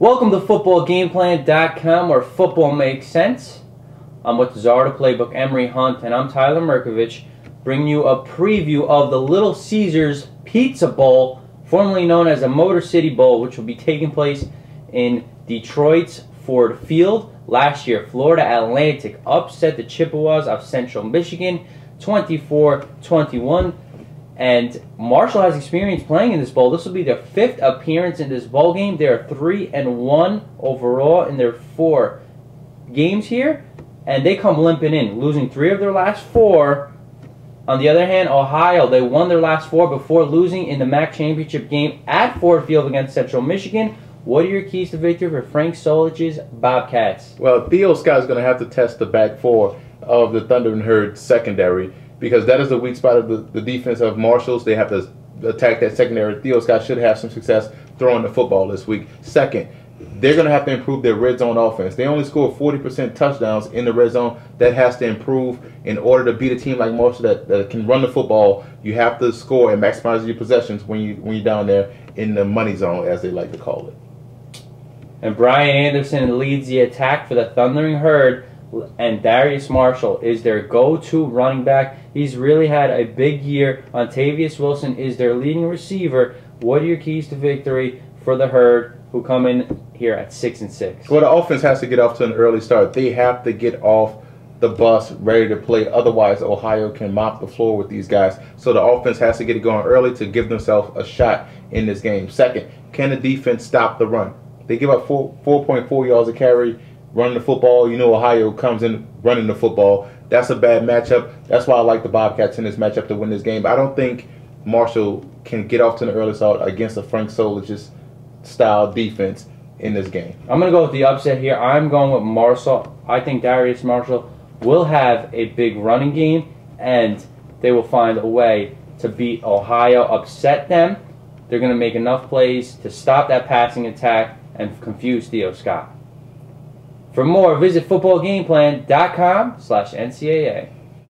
Welcome to footballgameplan.com where football makes sense. I'm with Czar Playbook, Emory Hunt, and I'm Tyler Mirkovich, bringing you a preview of the Little Caesars Pizza Bowl, formerly known as the Motor City Bowl, which will be taking place in Detroit's Ford Field. Last year, Florida Atlantic upset the Chippewas of Central Michigan 24 21. And Marshall has experience playing in this bowl. This will be their fifth appearance in this bowl game. They are three and one overall in their four games here, and they come limping in, losing three of their last four. On the other hand, Ohio they won their last four before losing in the MAC championship game at Ford Field against Central Michigan. What are your keys to victory for Frank Solich's Bobcats? Well, Theo is going to have to test the back four of the Thundering Herd secondary because that is the weak spot of the, the defense of Marshalls. They have to attack that secondary. Theo Scott should have some success throwing the football this week. Second, they're going to have to improve their red zone offense. They only score 40% touchdowns in the red zone. That has to improve in order to beat a team like Marshall that, that can run the football. You have to score and maximize your possessions when you when you're down there in the money zone, as they like to call it. And Brian Anderson leads the attack for the Thundering Herd and Darius Marshall is their go-to running back. He's really had a big year. Antavious Wilson is their leading receiver. What are your keys to victory for the herd who come in here at six and six? Well, the offense has to get off to an early start. They have to get off the bus ready to play. Otherwise, Ohio can mop the floor with these guys. So the offense has to get it going early to give themselves a shot in this game. Second, can the defense stop the run? They give up 4, 4.4 yards a carry running the football. You know, Ohio comes in running the football. That's a bad matchup. That's why I like the Bobcats in this matchup to win this game. I don't think Marshall can get off to an early start against a Frank Solich's style defense in this game. I'm going to go with the upset here. I'm going with Marshall. I think Darius Marshall will have a big running game, and they will find a way to beat Ohio, upset them. They're going to make enough plays to stop that passing attack and confuse Theo Scott. For more, visit footballgameplan.com slash NCAA.